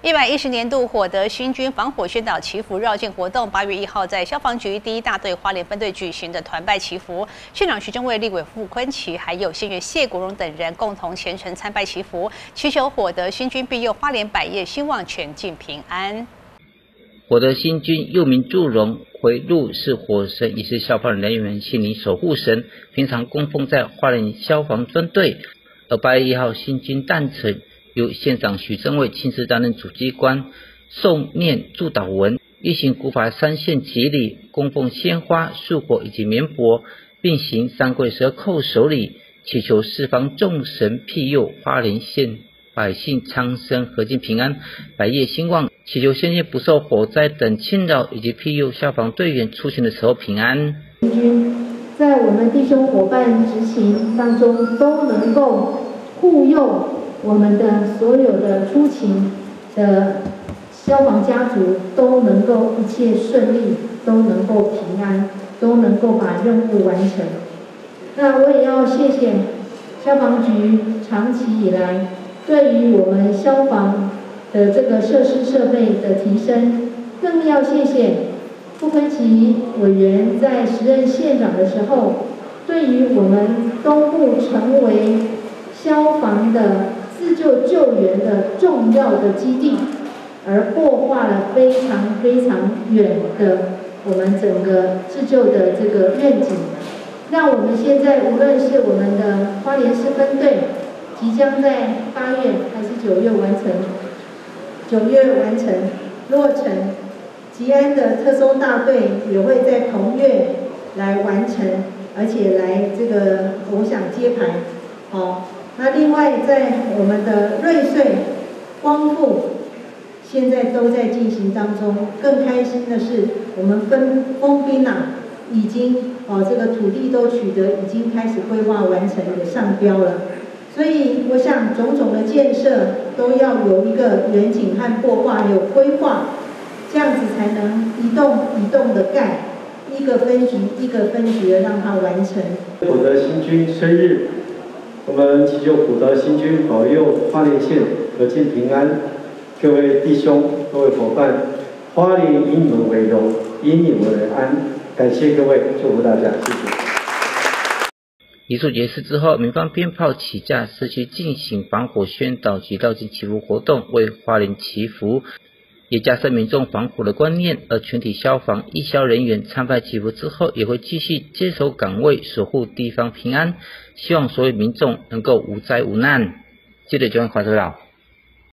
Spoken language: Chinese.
一百一十年度获得新军防火宣导祈福绕境活动，八月一号在消防局第一大队花莲分队举行的团拜祈福，现场徐正卫立委傅坤奇还有县员谢国荣等人共同虔诚参拜祈福，祈求火得新军庇佑花莲百业兴旺，全境平安。火德新军又名祝融，回路是火神，也是消防人员心灵守护神，平常供奉在花莲消防分队。而八月一号新军诞辰。由县长许正伟亲自担任主机关，诵念祝祷文，一行古法三献吉礼，供奉鲜花、素火以及棉帛，并行三跪十叩首礼，祈求四方众神庇佑花莲县百姓苍生和敬平安，百业兴旺，祈求县县不受火灾等侵扰，以及庇佑消防队员出行的时候平安。在我们弟兄伙伴执行当中都能够护佑。我们的所有的出勤的消防家族都能够一切顺利，都能够平安，都能够把任务完成。那我也要谢谢消防局长期以来对于我们消防的这个设施设备的提升，更要谢谢傅坤奇委员在时任县长的时候，对于我们东部成为。救救援的重要的基地，而破坏了非常非常远的我们整个自救的这个愿景，那我们现在无论是我们的花莲市分队，即将在八月还是九月完成，九月完成落成，吉安的特搜大队也会在同月来完成，而且来这个我想接牌，好。那另外，在我们的瑞穗、光复，现在都在进行当中。更开心的是，我们分封滨呐，已经哦，这个土地都取得，已经开始规划完成，也上标了。所以，我想种种的建设都要有一个远景和规划，有规划，这样子才能一栋一栋的盖，一个分局一个分局的让它完成。我的新军生日。我们祈求普德新君保佑花莲县和庆平安，各位弟兄、各位伙伴，花莲以你们为荣，以你们为安。感谢各位，祝福大家，谢谢。仪式结束之后，民方鞭炮起驾，社区进行防火宣导及绕境祈福活动，为花莲祈福。也加深民众防火的观念，而全体消防义消人员参拜祈福之后，也会继续坚守岗位，守护地方平安。希望所有民众能够无灾无难。记得九万块多少？